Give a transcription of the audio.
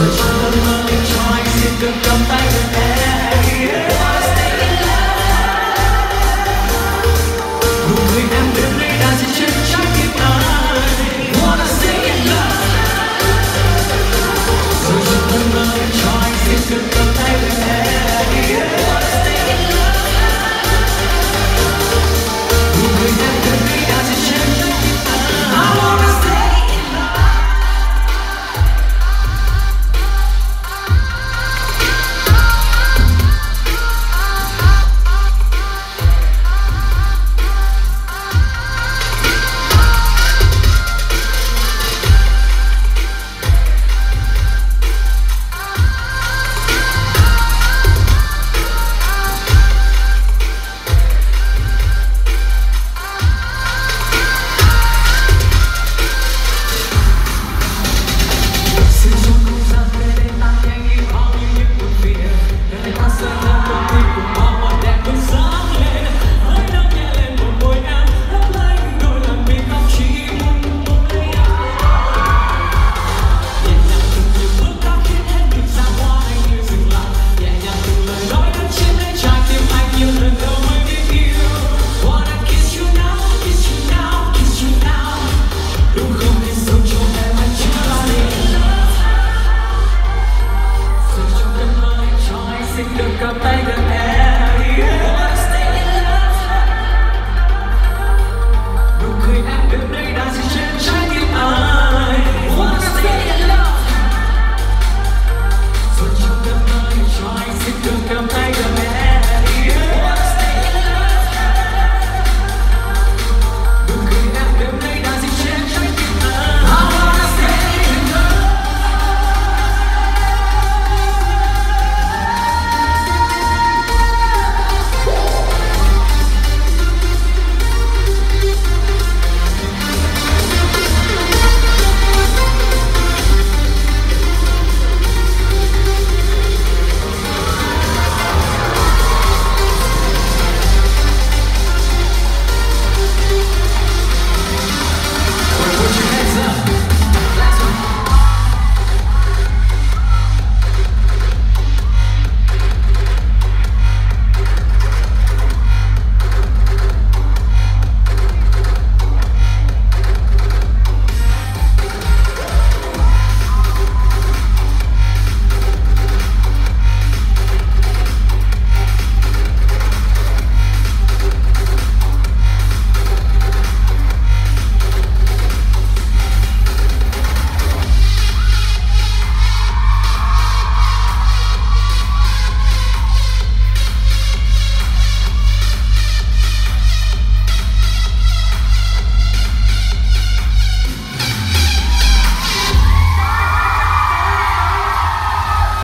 giờ cho cơn mơ anh cho anh xin cơn cầm tay người Jamaica,